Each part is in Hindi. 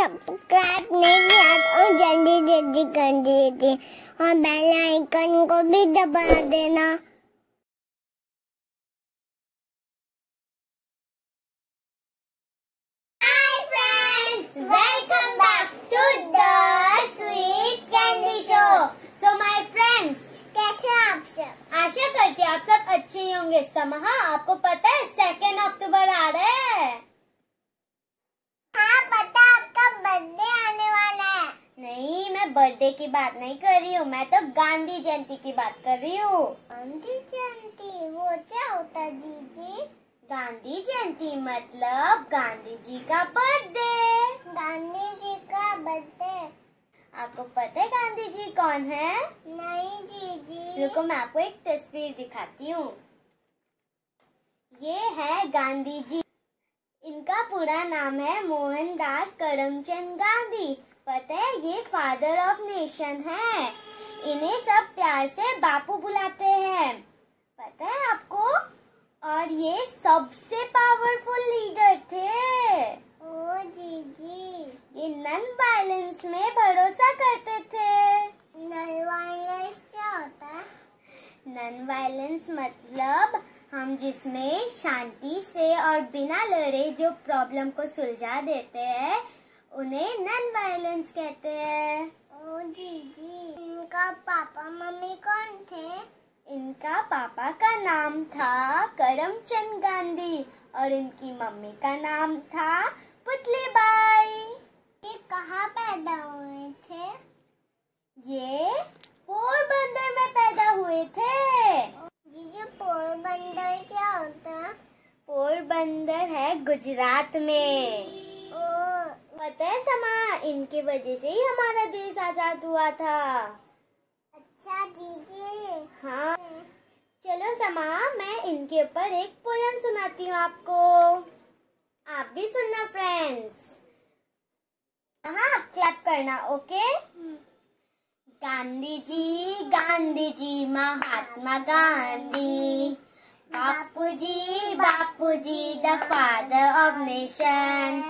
सब्सक्राइब नहीं किया तो जल्दी जल्दी कर दीजिए और बेल आइकन को भी दबा देना। Welcome back to the कैसे आप सब? आशा करती हूँ आप सब अच्छे होंगे। समहा, आपको पता है सेकेंड अक्टूबर आ रहा हाँ पता आपका बर्थडे आने वाला है नहीं मैं बर्थडे की बात नहीं कर रही हूँ मैं तो गांधी जयंती की बात कर रही हूँ। गांधी जयंती? वो क्या होता है जीजी गांधी जयंती मतलब गांधी जी का बर्थडे। गांधी जी का बर्थडे? आपको पता है गांधी जी कौन है? नहीं जी जी रुको मैं आपको एक तस्वीर दिखाती हूँ। ये है गांधी जी। इनका पूरा नाम है मोहनदास करमचंद गांधी। पता है ये फादर ऑफ़ नेशन है। इन्हें सब प्यार से बापू बुलाते हैं। पता है आपको? और ये सबसे पावरफुल लीडर थे। ओ जीजी ये नन वायलेंस में भरोसा करते थे। नलवाइलेंस क्या होता है? नन वायलेंस मतलब हम जिसमें शांति से और बिना लड़े जो प्रॉब्लम को सुलझा देते हैं उन्हें नॉन वायलेंस कहते हैं। ओ जीजी इनका पापा मम्मी कौन थे? इनका पापा का नाम था करमचंद गांधी और इनकी मम्मी का नाम था पुतली बाई ये कहाँ पैदा हुए थे? ये पोरबंदर में पैदा हुए थे। जीजी पोरबंदर क्या होता? पोरबंदर है गुजरात में। पता है समा इनके वजह से ही हमारा देश आज़ाद हुआ था। अच्छा जीजी हाँ। चलो समा मैं इनके ऊपर एक पोयम सुनाती हूँ आपको। आप भी सुनना फ्रेंड्स हाँ क्लैप करना okay Gandhi ji Gandhi ji Mahatma Gandhi. Bapu ji Bapu ji the father of nation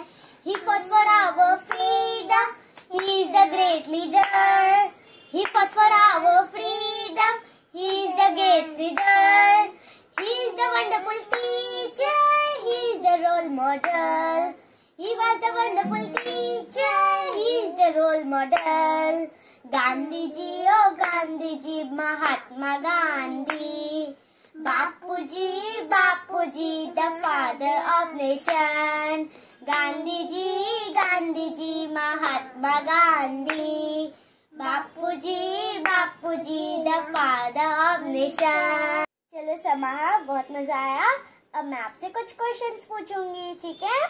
He fought for our freedom. He is the great leader. He fought for our freedom. He is the great leader. He is the wonderful teacher. He is the role model. He was the wonderful teacher. He is the role model. Gandhi ji, oh Gandhi ji, Mahatma Gandhi. Bapuji, Bapuji, the father of nation. Gandhi ji Gandhi ji Mahatma Gandhi. Bapu ji Bapu ji the father of nation चलो समाहा बहुत मज़ा आया। अब मैं आपसे कुछ क्वेश्चंस पूछूँगी ठीक है?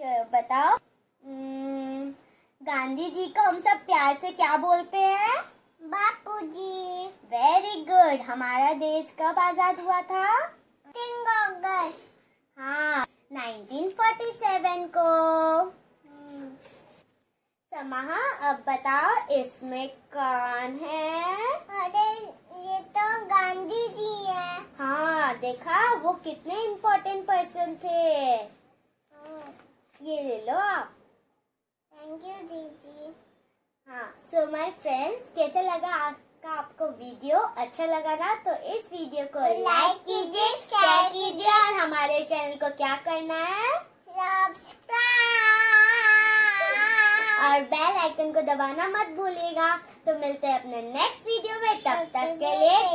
चलो बताओ। हम्म, गांधी जी को हम सब प्यार से क्या बोलते हैं? बापू जी वेरी गुड हमारा देश कब आज़ाद हुआ था? तीन अगस्त 1947 को। समाहा अब बताओ इसमें कौन है? अरे ये तो गांधी जी है। हाँ देखा वो कितने इम्पोर्टेंट पर्सन थे। ये ले लो आप। थैंक यू जीजी हाँ सो माय फ्रेंड्स कैसे लगा आपका आपको वीडियो अच्छा लगा ना तो इस वीडियो को लाइक कीजिए शेयर कीजिए और हमारे चैनल को क्या करना है? और बेल आइकन को दबाना मत भूलिएगा। तो मिलते हैं अपने नेक्स्ट वीडियो में। तब तक के लिए